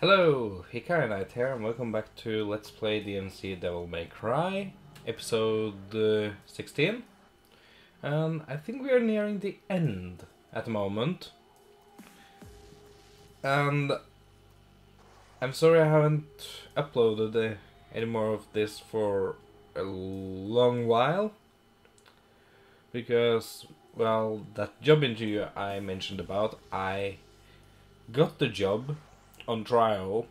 Hello, Hikari Knight here, and welcome back to Let's Play DMC Devil May Cry, episode uh, 16. And I think we are nearing the end at the moment. And I'm sorry I haven't uploaded uh, any more of this for a long while. Because, well, that job interview I mentioned about, I got the job on trial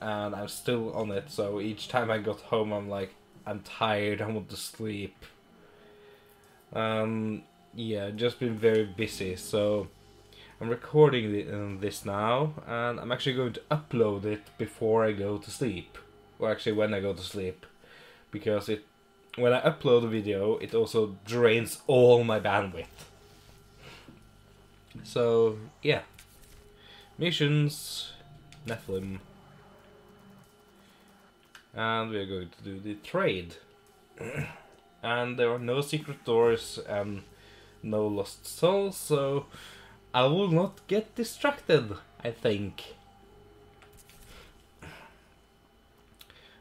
and I'm still on it, so each time I got home I'm like, I'm tired, I want to sleep. Um, yeah, just been very busy, so I'm recording um, this now, and I'm actually going to upload it before I go to sleep. Or actually when I go to sleep. Because it when I upload a video, it also drains all my bandwidth. So, yeah. Missions, Nephilim. And we're going to do the trade. and there are no secret doors and no lost souls, so I will not get distracted, I think.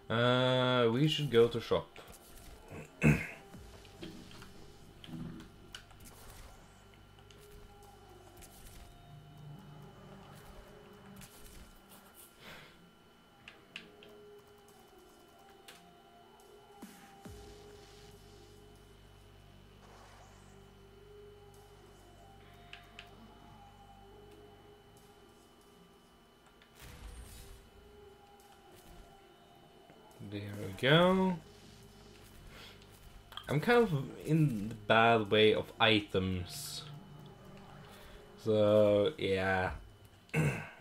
Uh, we should go to shop. go. I'm kind of in the bad way of items. So, yeah.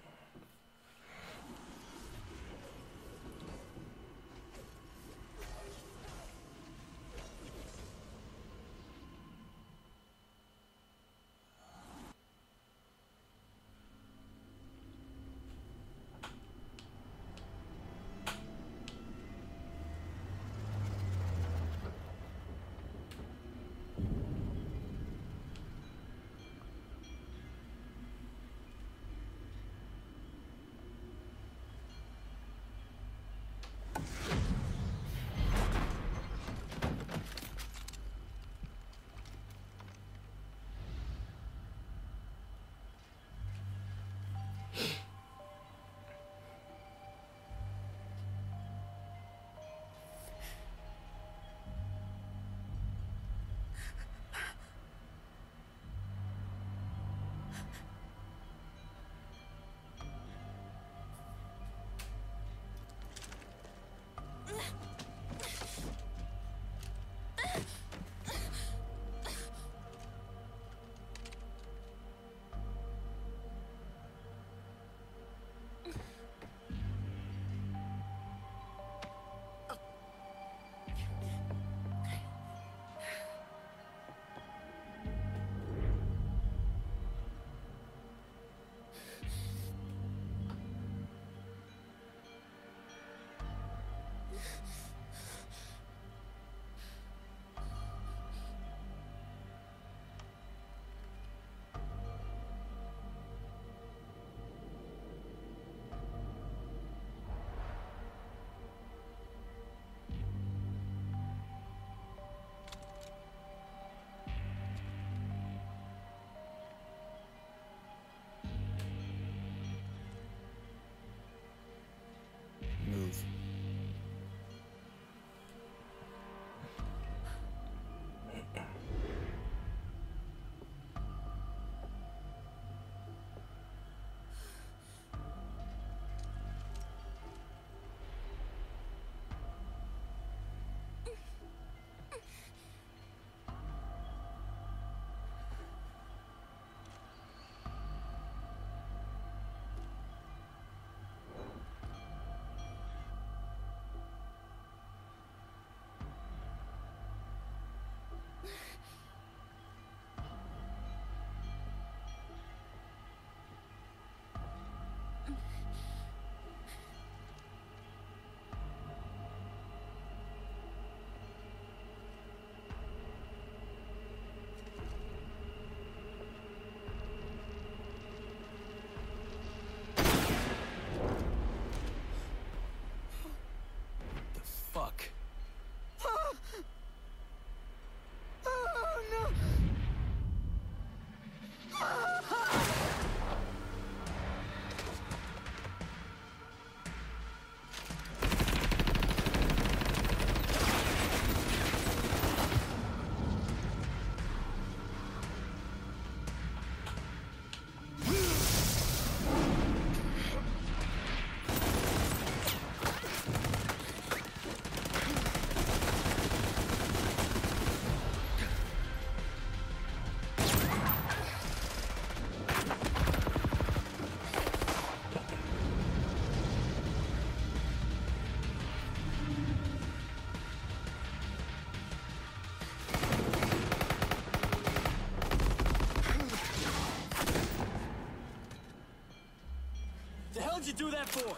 hell'd you do that for?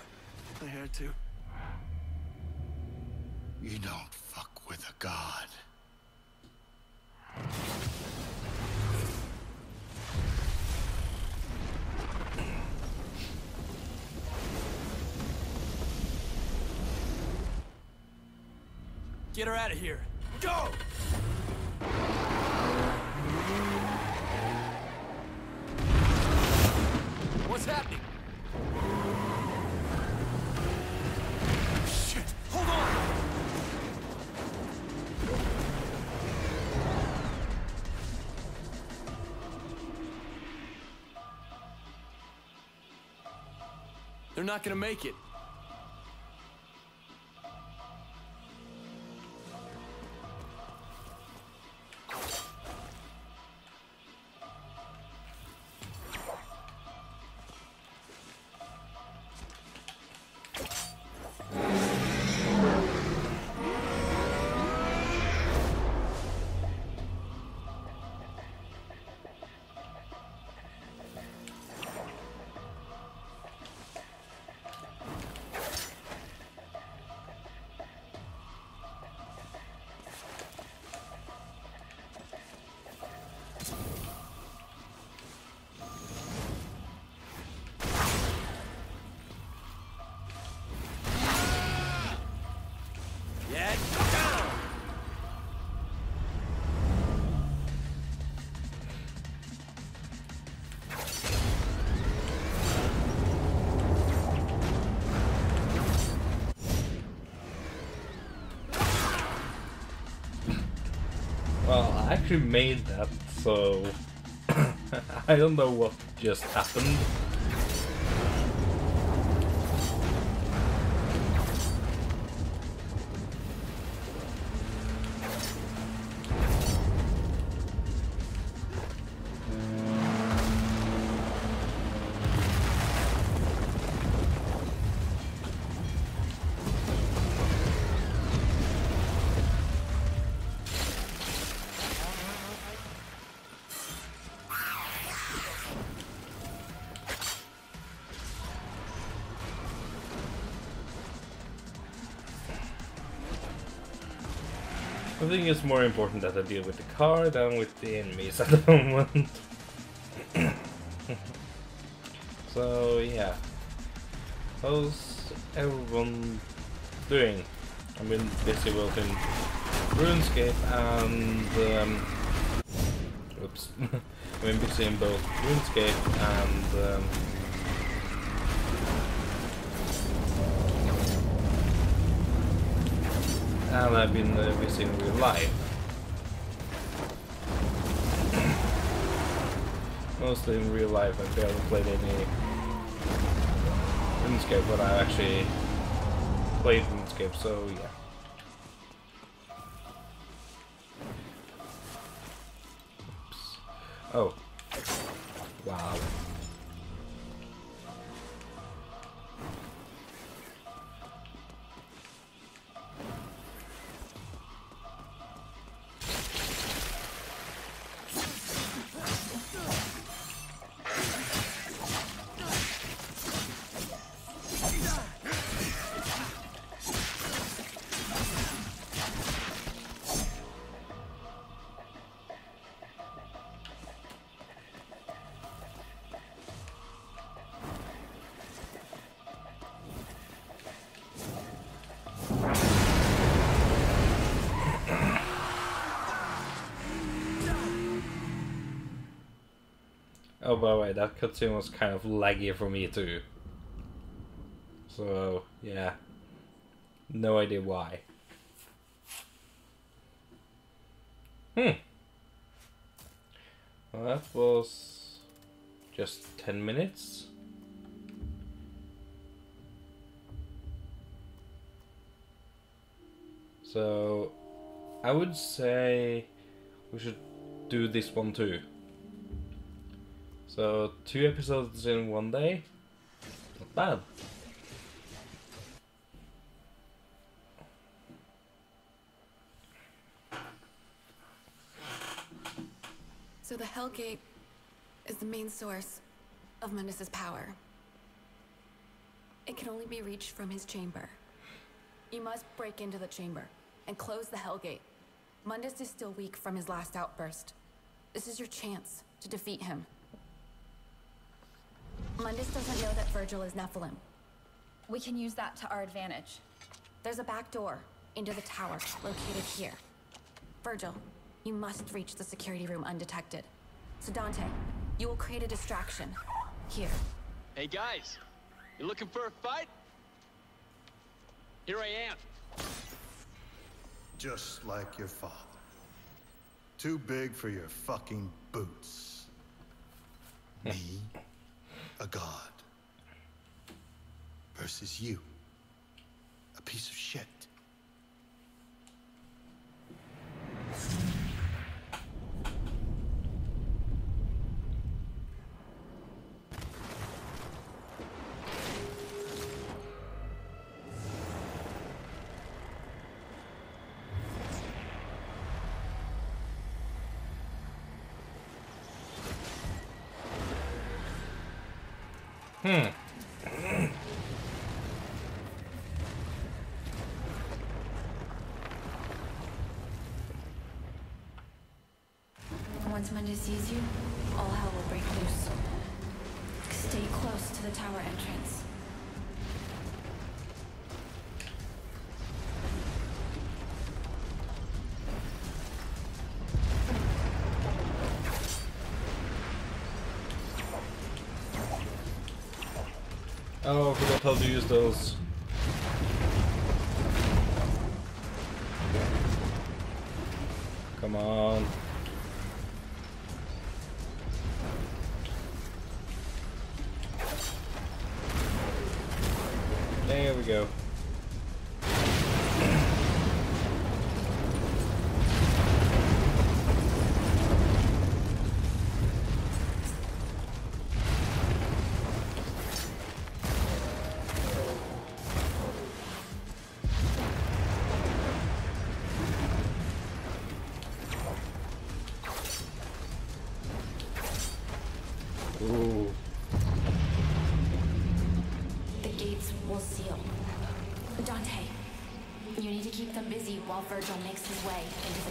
I had to. You don't fuck with a god. Get her out of here. Go! They're not gonna make it. Actually made that, so I don't know what just happened. Think it's more important that I deal with the car than with the enemies at the moment. so yeah. How's everyone doing? I've been busy working RuneScape and um, oops. I've been busy in both RuneScape and um, and I've been uh, real life. Mostly in real life, I barely played any RuneScape, but I actually played RuneScape, so yeah. Oops. Oh. Wow. Oh, by the way, that cutscene was kind of laggy for me too. So, yeah. No idea why. Hmm. Well, that was just 10 minutes. So, I would say we should do this one too. So, two episodes in one day. Not bad. So the Hellgate is the main source of Mundus's power. It can only be reached from his chamber. You must break into the chamber and close the Hellgate. Mundus is still weak from his last outburst. This is your chance to defeat him. Mundus doesn't know that Virgil is Nephilim. We can use that to our advantage. There's a back door into the tower located here. Virgil, you must reach the security room undetected. So Dante, you will create a distraction. Here. Hey guys, you looking for a fight? Here I am. Just like your father. Too big for your fucking boots. Me, a god. Versus you, a piece of shit. Mundus sees you, all hell will break loose. Stay close to the tower entrance. Oh, I forgot how to use those. Virgil makes his way into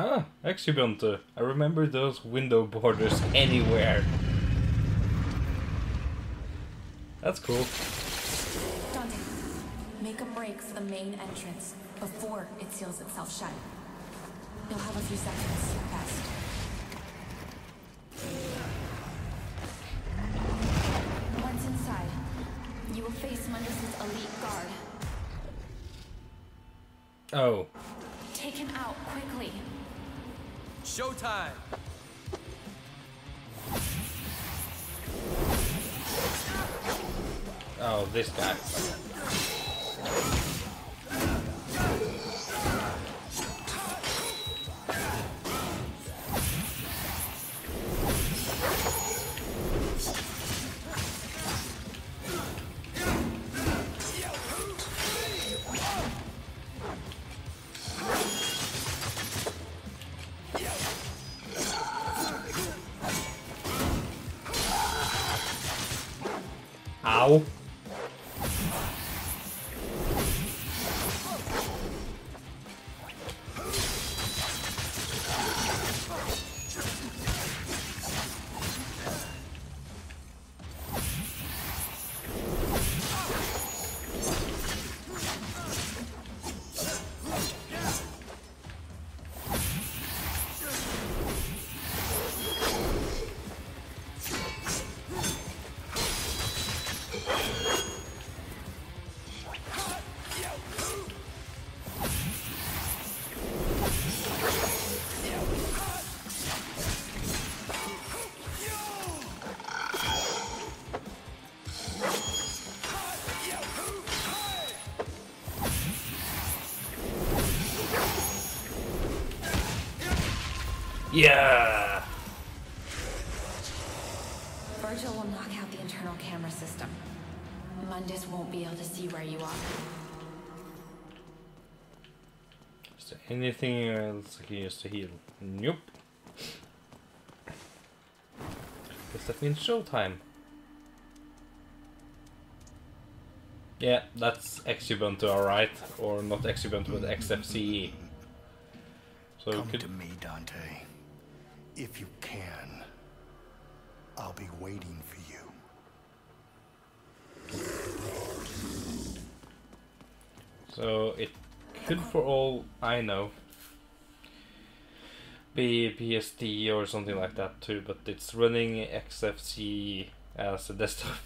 Ah, Xubuntu. I remember those window borders anywhere. That's cool. Dante, make a break for the main entrance before it seals itself shut. You'll have a few seconds, Showtime! oh, this guy. Yeah. Virgil will knock out the internal camera system. Mundus won't be able to see where you are. Is there anything else I can to heal? Nope. Guess that means showtime. Yeah, that's Xubuntu alright. Or not Xubuntu, but XFCE. So Come could to me, Dante. If you can. I'll be waiting for you. So it could, for all I know, be BSD or something like that too, but it's running XFCE as a desktop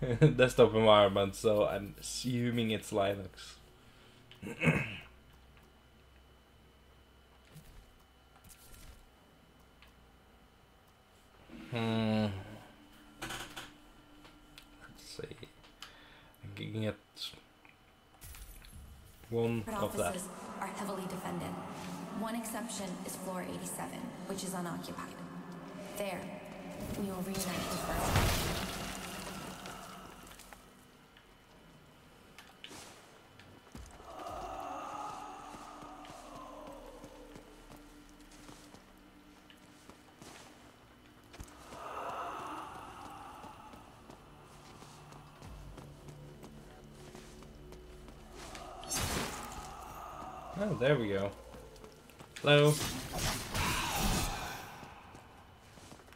desktop environment, so I'm assuming it's Linux. hmm. Let's see. I can get one But of that. are heavily defended. One exception is floor 87, which is unoccupied. There, we will reunite with Virgil. There we go. Hello.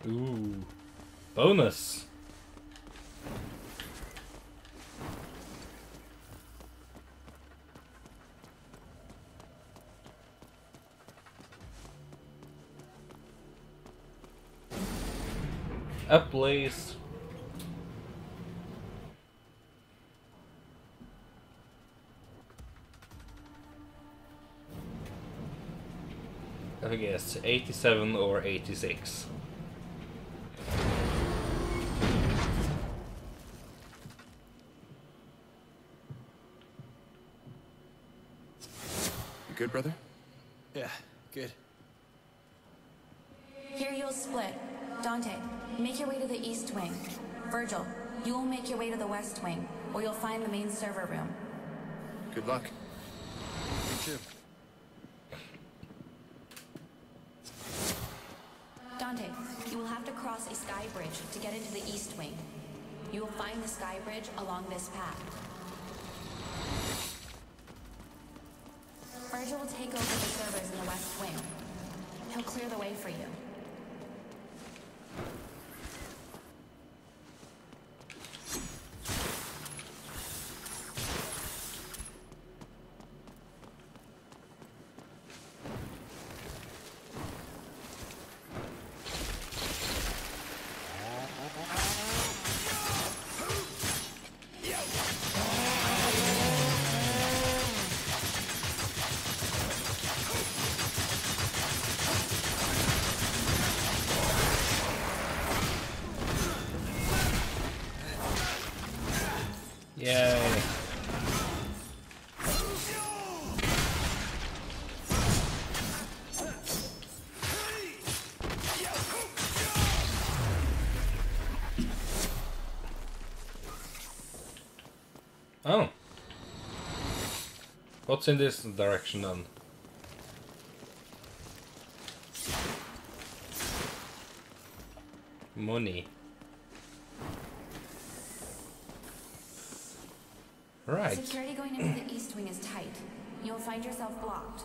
Ooh. Bonus. Up, please. I guess 87 or 86. You good, brother? Yeah, good. Here you'll split. Dante, make your way to the east wing. Virgil, you will make your way to the west wing, or you'll find the main server room. Good luck. Find sky bridge along this path. Virgil will take over the servers in the west wing. He'll clear the way for you. What's in this direction then? Money. Right. Security going into the east wing is tight. You'll find yourself blocked.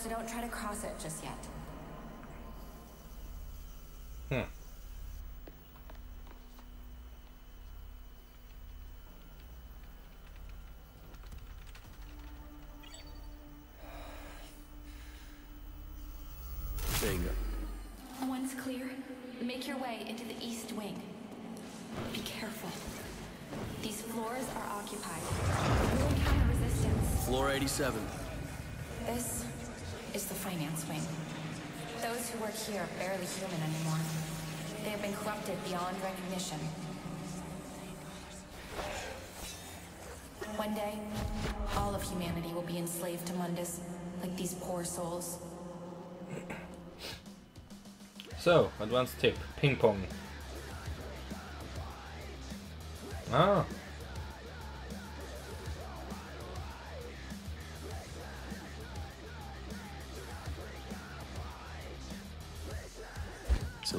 So don't try to cross it just yet. Hmm. This is the finance wing. Those who work here are barely human anymore. They have been corrupted beyond recognition. One day, all of humanity will be enslaved to Mundus, like these poor souls. So, advanced tip, ping pong. Ah,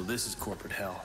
So this is corporate hell.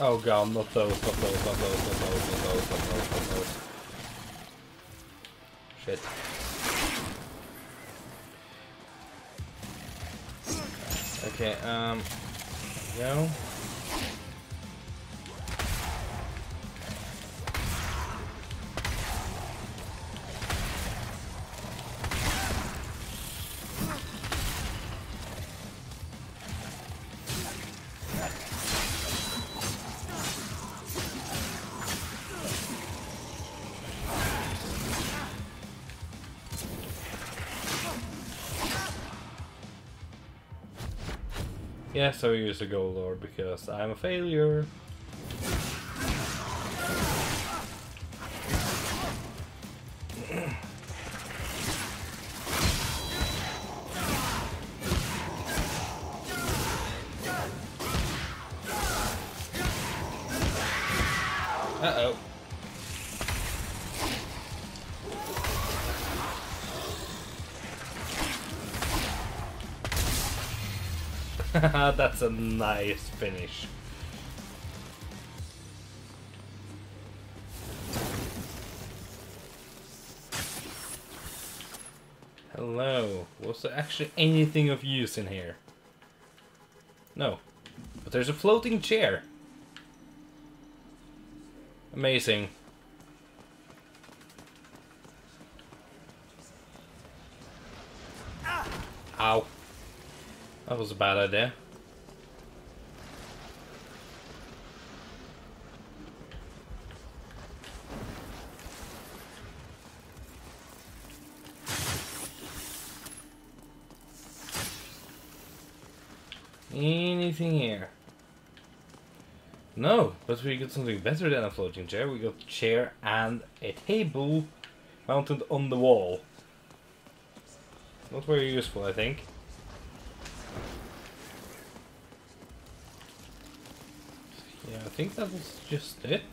Oh god, not those, not those, not those, not those, not those, not those, not those. Shit. Okay, um, go. Yeah, so I use the Gold Orb because I'm a failure. Uh-oh. That's a nice finish. Hello. Was there actually anything of use in here? No. But there's a floating chair. Amazing. Ow. That was a bad idea. Anything here? No, but we got something better than a floating chair. We got a chair and a table mounted on the wall. Not very useful, I think. Yeah, I think that was just it.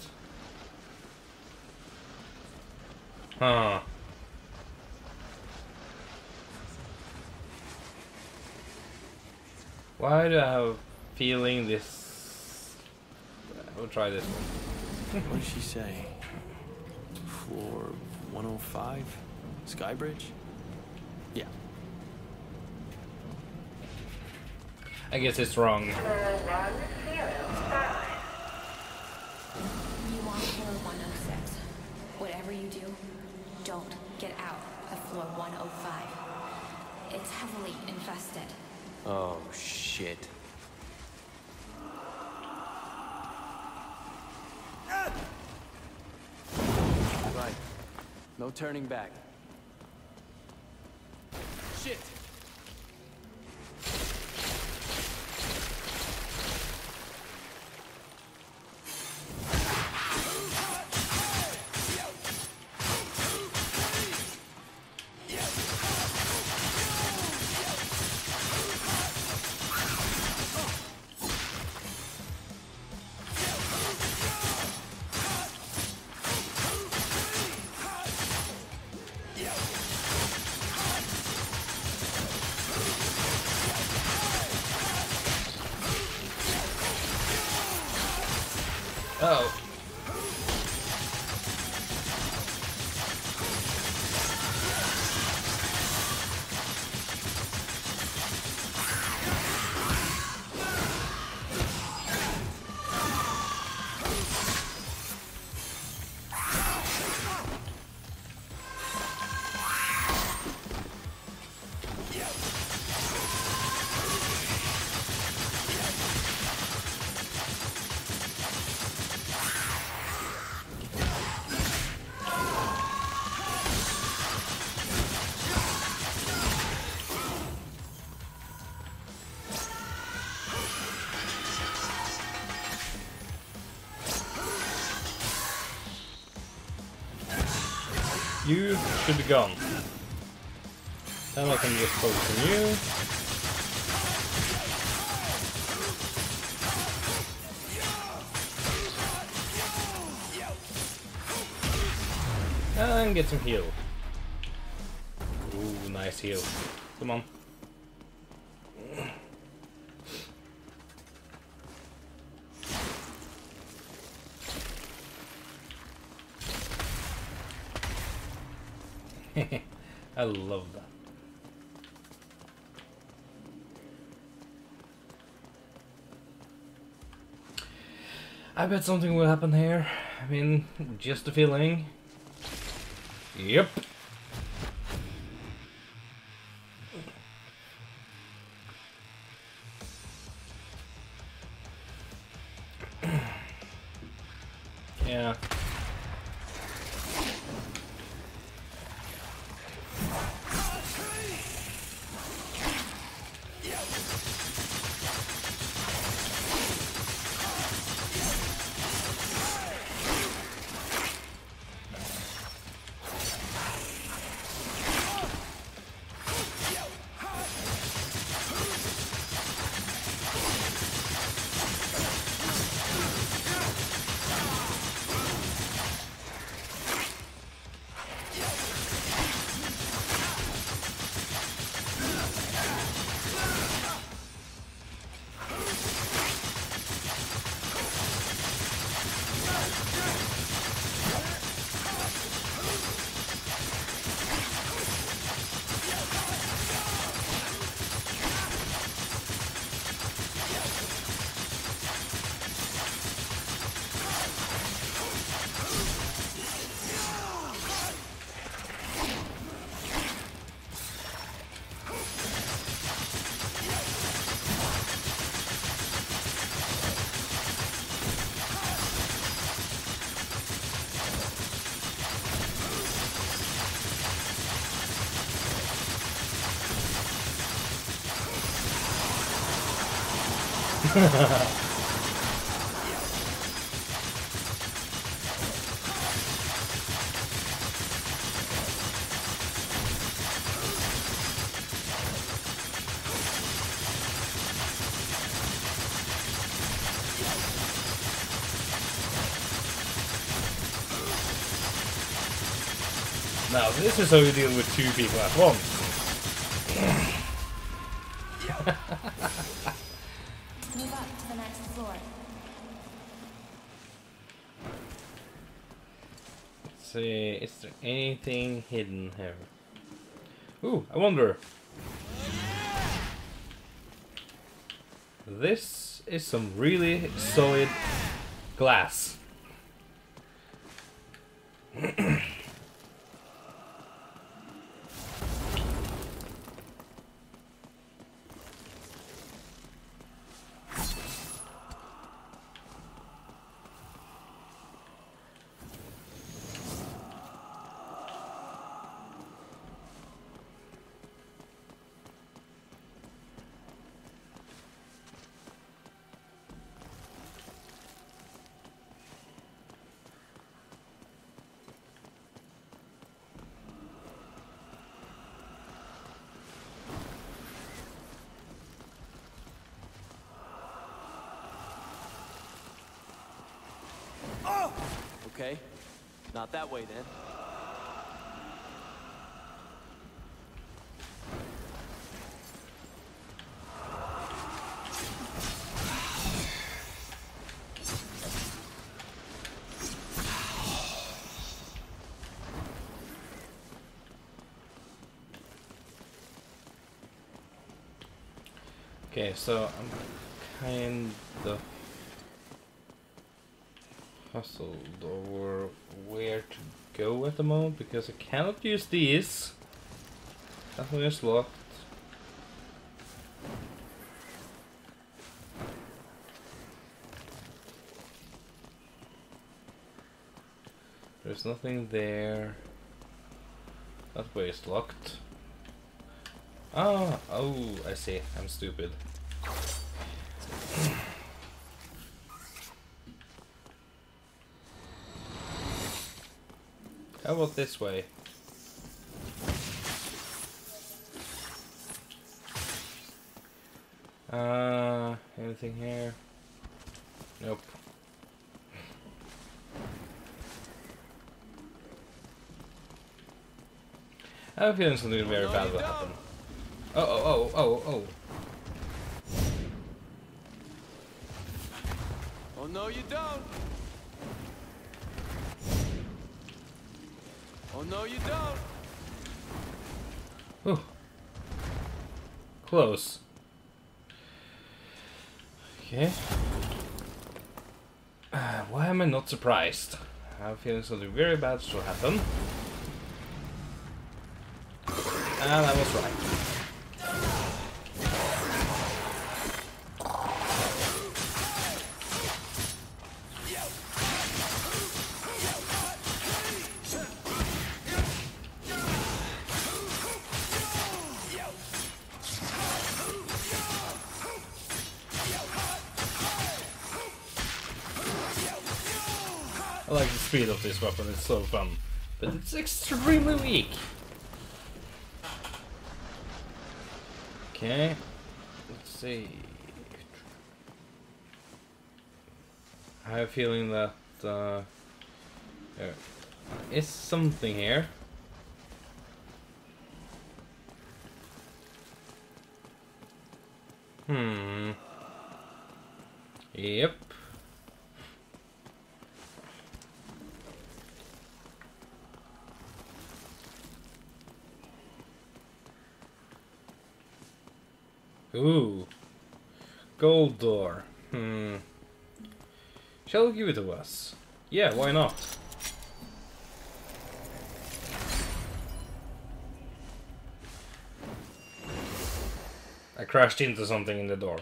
Huh. Why do I have a feeling this... We'll try this one. What did she say? Floor 105? Skybridge? Yeah. I guess it's wrong. You want floor 106. Whatever you do, don't get out of floor 105. It's heavily infested. Oh, shit. Right. No turning back. Shit! You should be gone. Then I can just focus on you. And get some heal. Ooh, nice heal. Come on. I love that. I bet something will happen here. I mean, just a feeling. Yep. Now, this is how you deal with two people at once. Anything hidden here? Ooh, I wonder. This is some really solid glass. Okay. Not that way then. Okay, so I'm kind of hustled over where to go at the moment because I cannot use these. That one is locked. There's nothing there. That way is locked. Ah, oh, I see. I'm stupid. How about this way? Uh, anything here? Nope. I have a feeling something very bad will happen. Oh, oh, oh, oh, oh. Oh no, you don't. Close. Okay. Uh, why am I not surprised? I have a feeling something very bad will happen. And I was right. Of this weapon, it's so fun. But it's extremely weak. Okay. Let's see. I have a feeling that uh, there is something here. Hmm. Yep. Ooh. Gold door. Hmm. Shall we give it to us? Yeah, why not? I crashed into something in the door.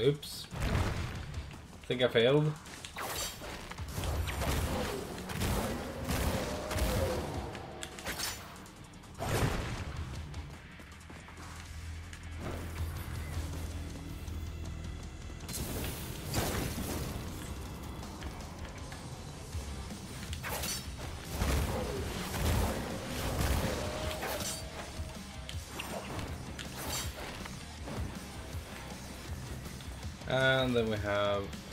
Oops. I think I failed. Have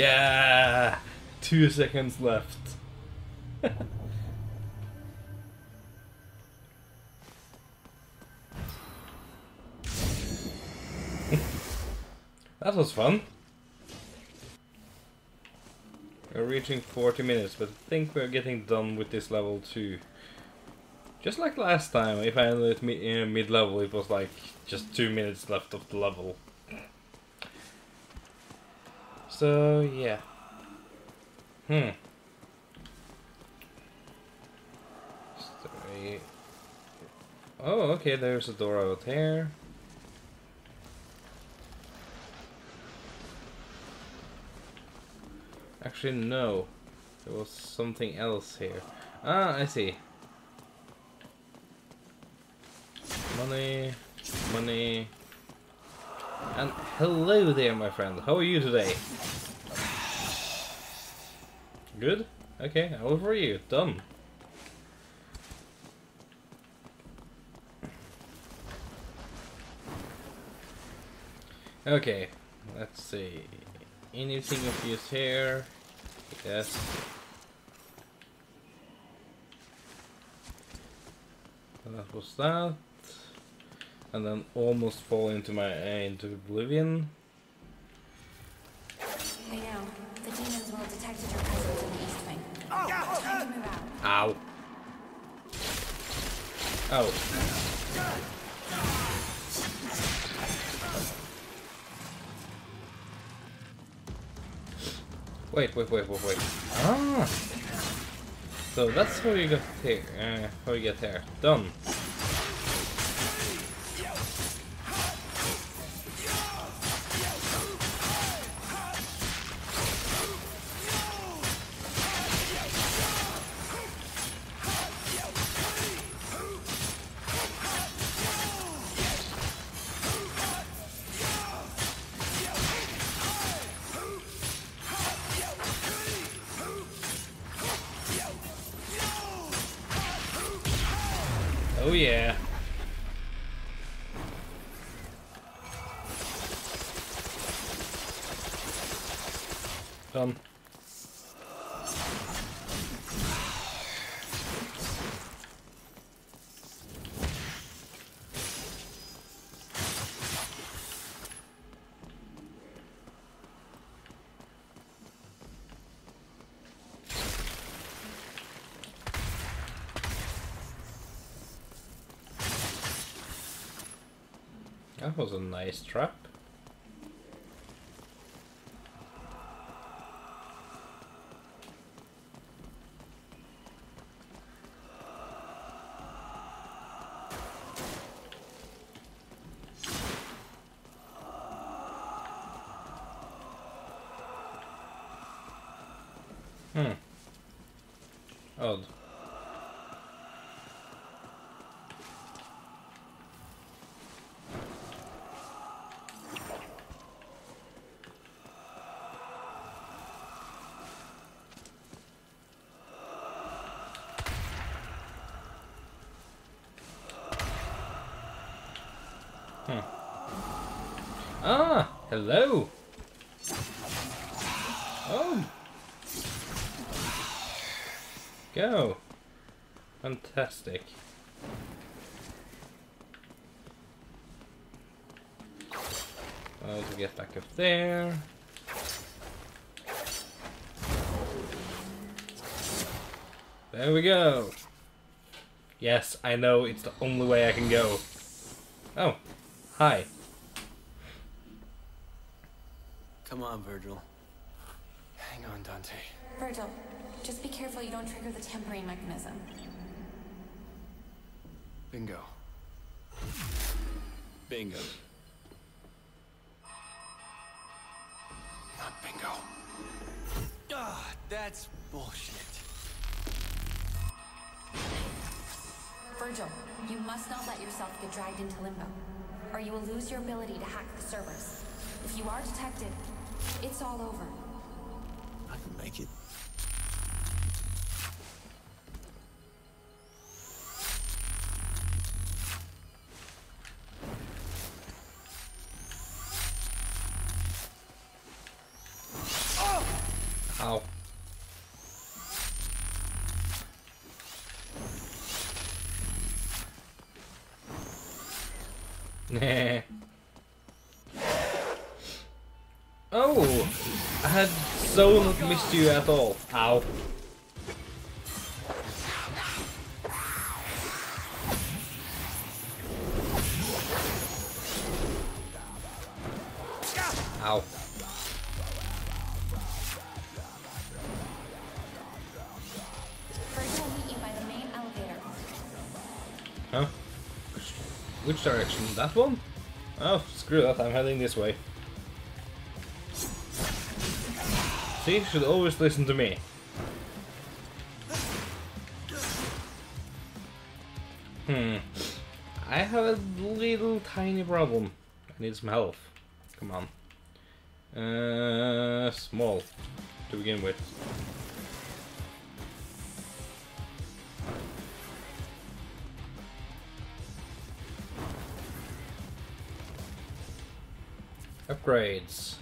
Yeah. Two seconds left. that was fun. We're reaching 40 minutes, but I think we're getting done with this level too. Just like last time, if I ended it in uh, mid-level, it was like just two minutes left of the level. So yeah. Hmm. Story. Oh, okay. There's a door out there. Actually, no. There was something else here. Ah, I see. Money, money. And hello there, my friend. How are you today? Good? Okay, how over you. Done. Okay, let's see. Anything of use here? Yes. That was that. And then almost fall into my into oblivion. I know. The demons will have detected your presence in the east wing. Time to move out. Ow. Oh. Wait, wait, wait, wait, wait. Ah. So that's how you get here. Uh, how you get there. Done. Was a nice trap. Hmm. Odd. Ah, hello. Oh. Go. Fantastic. To get back up there. There we go. Yes, I know it's the only way I can go. Oh, hi. Come on, Vergil. Hang on, Dante. Vergil, just be careful you don't trigger the tampering mechanism. Bingo. Bingo. Not bingo. Ah, that's bullshit. Vergil, you must not let yourself get dragged into limbo, or you will lose your ability to hack the servers. If you are detected, it's all over. I can make it. Ow. Nah. Oh, I had you at all. Ow. Ow. Vergil will meet you by the main elevator. Huh? Which direction? That one? Oh, screw that, I'm heading this way. See, should always listen to me. Hmm. I have a little tiny problem. I need some health. Come on. Uh, small to begin with. Upgrades.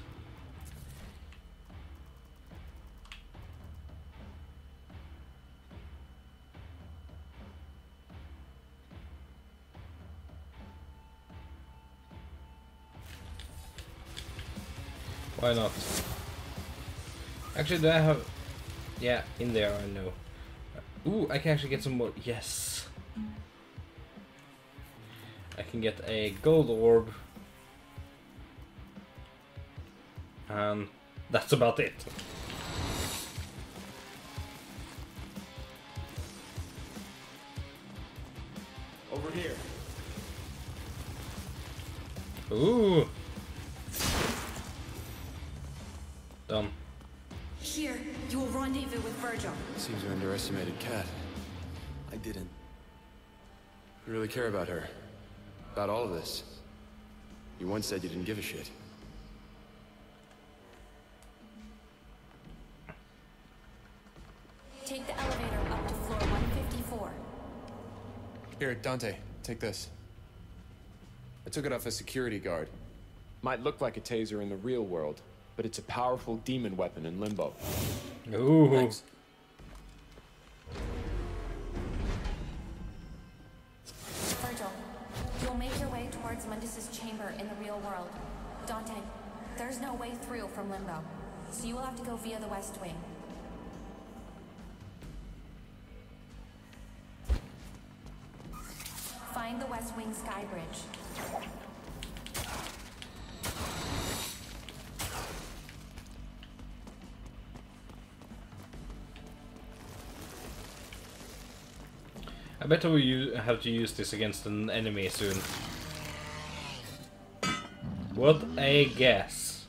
Why not? Actually, do I have... Yeah, in there, I know. Ooh, I can actually get some more... Yes! I can get a gold orb. And that's about it. Really care about her? About all of this? You once said you didn't give a shit. Take the elevator up to floor 154. Here, Dante, take this. I took it off a security guard. Might look like a taser in the real world, but it's a powerful demon weapon in Limbo. Ooh. Thanks. Chamber in the real world. Dante, there's no way through from Limbo, so you will have to go via the West Wing. Find the West Wing sky bridge. I bet we have to use this against an enemy soon. What a guess.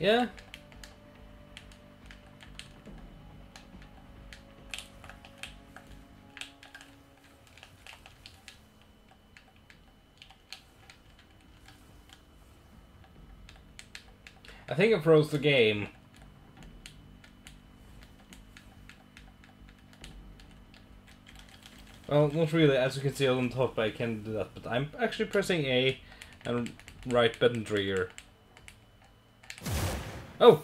Yeah. Think I froze the game. Well, not really. As you can see on top, but I can do that, but I'm actually pressing A and right button trigger. Oh!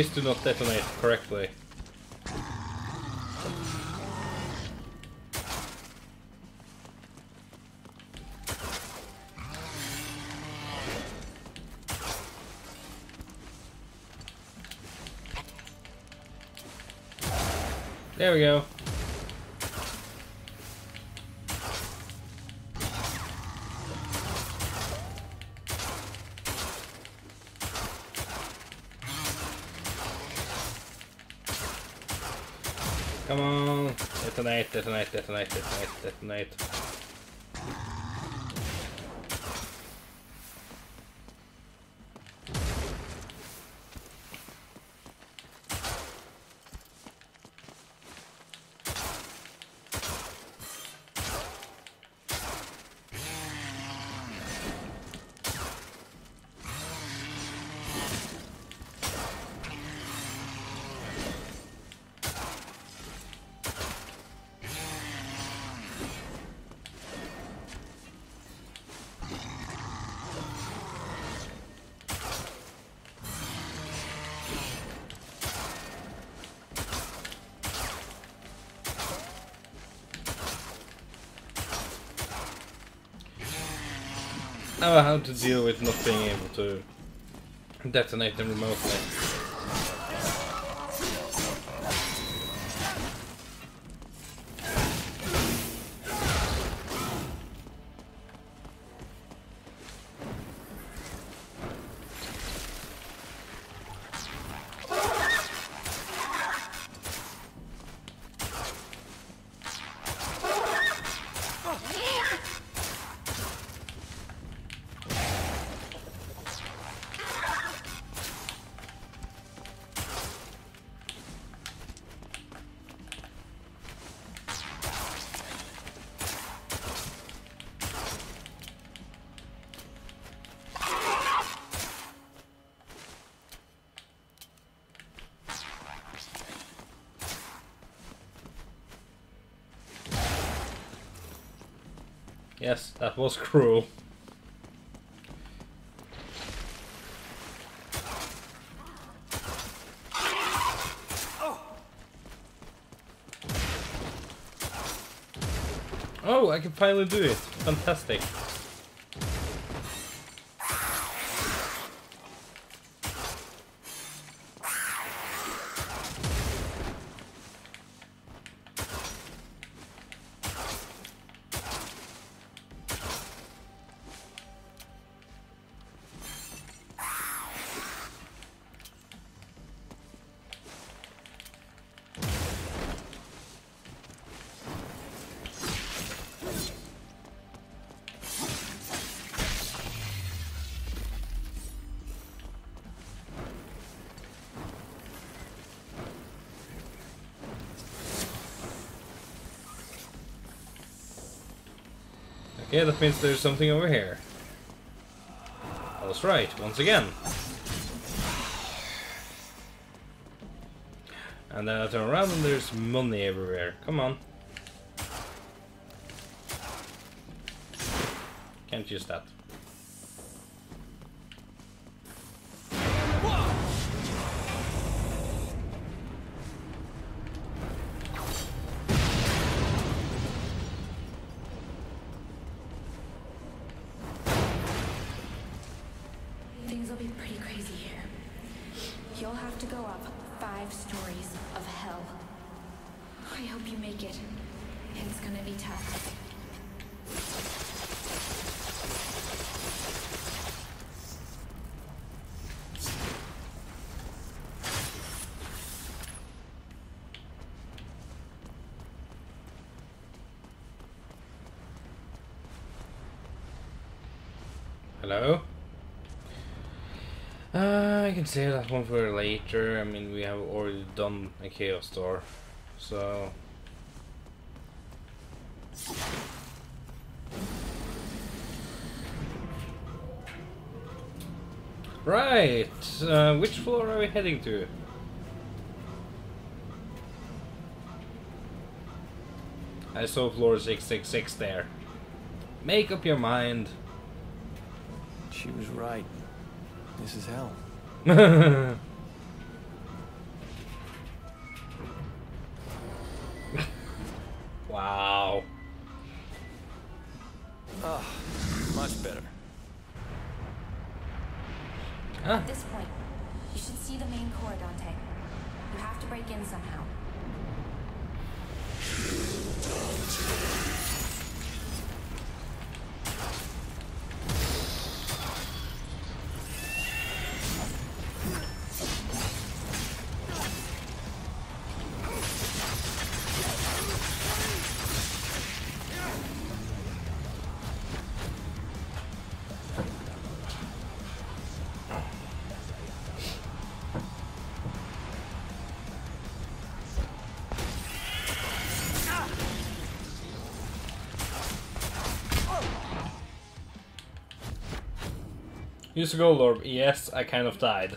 These do not detonate correctly. There we go. Detonate, detonate, detonate, detonate, know how to deal with not being able to detonate them remotely. Yes, that was cruel. Oh, I can finally do it. Fantastic. Okay, that means there's something over here. I was right, once again. And then I turn around and there's money everywhere. Come on. Can't use that. To go up five stories of hell. I hope you make it. It's gonna be tough. Hello? Uh, I can save that one for later. I mean, we have already done a Chaos Door, so... Right, uh, which floor are we heading to? I saw floor 666 there. Make up your mind. She was right. This is hell. The gold orb. Yes, I kind of died.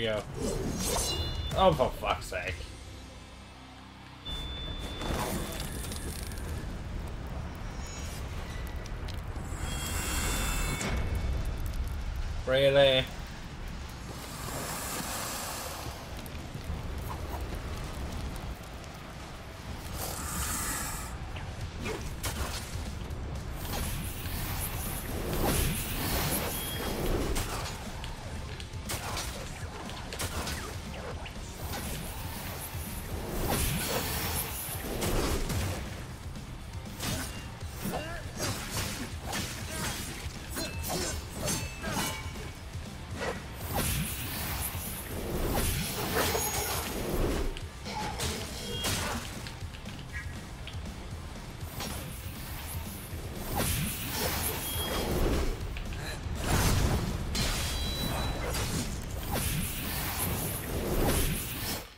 We go. Oh, for fuck's sake. Really?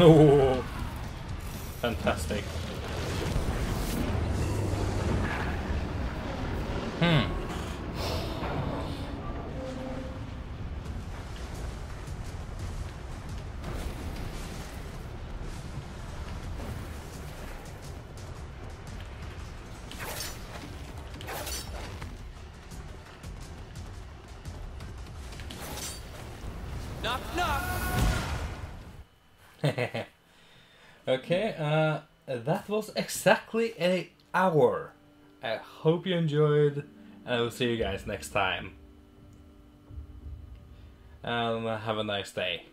No. Okay, uh, that was exactly an hour. I hope you enjoyed, and I will see you guys next time. And have a nice day.